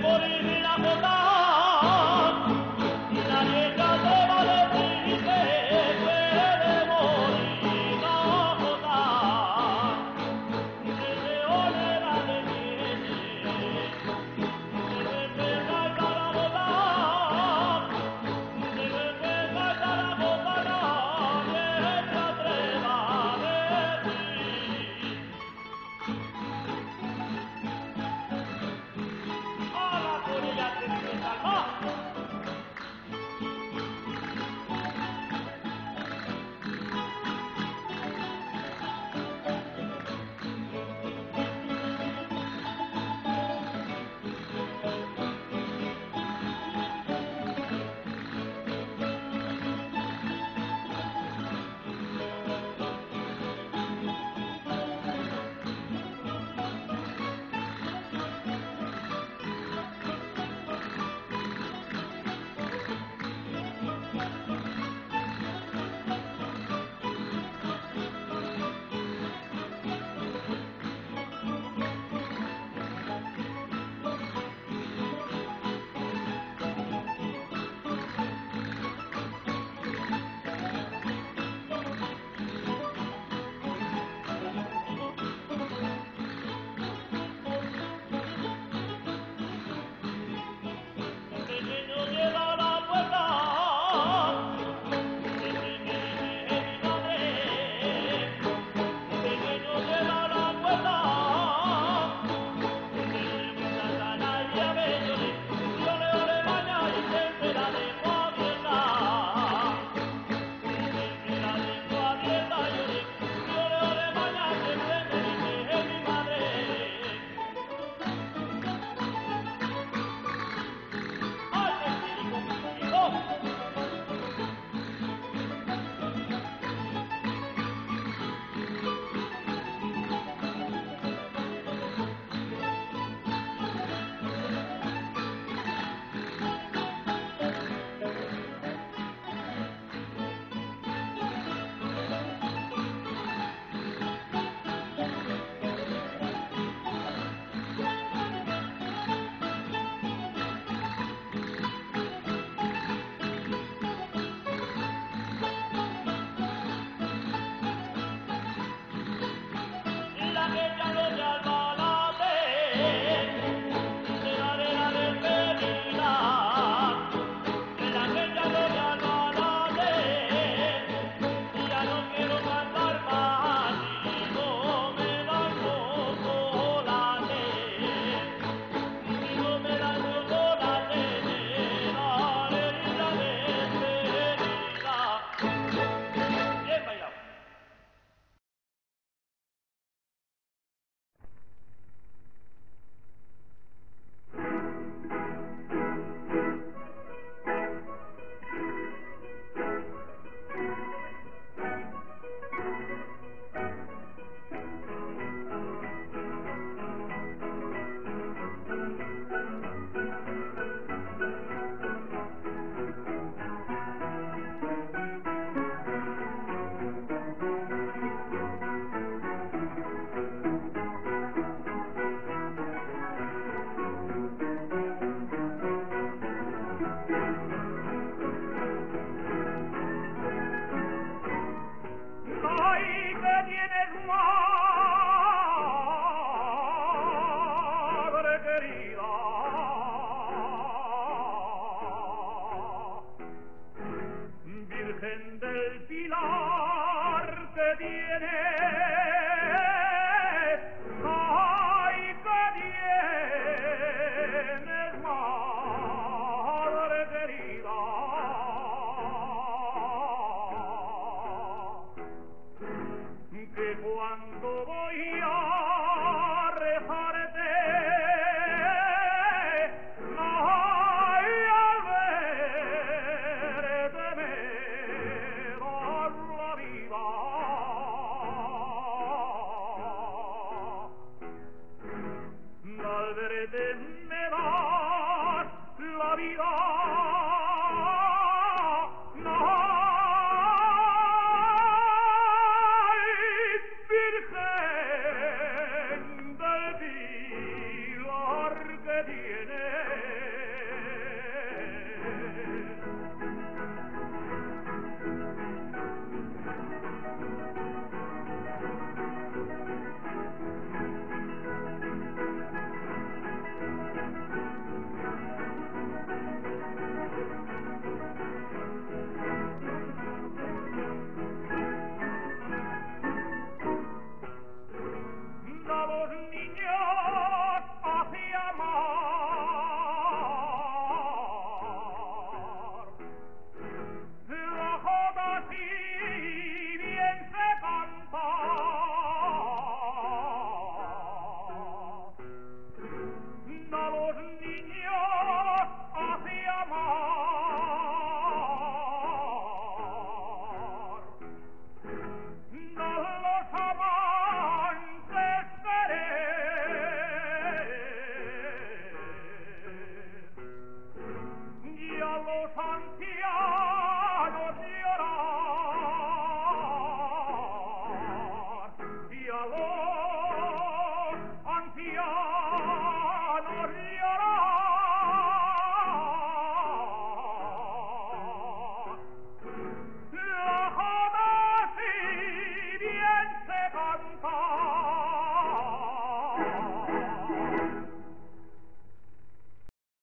morir la jota Virgen del Pilar que tienes.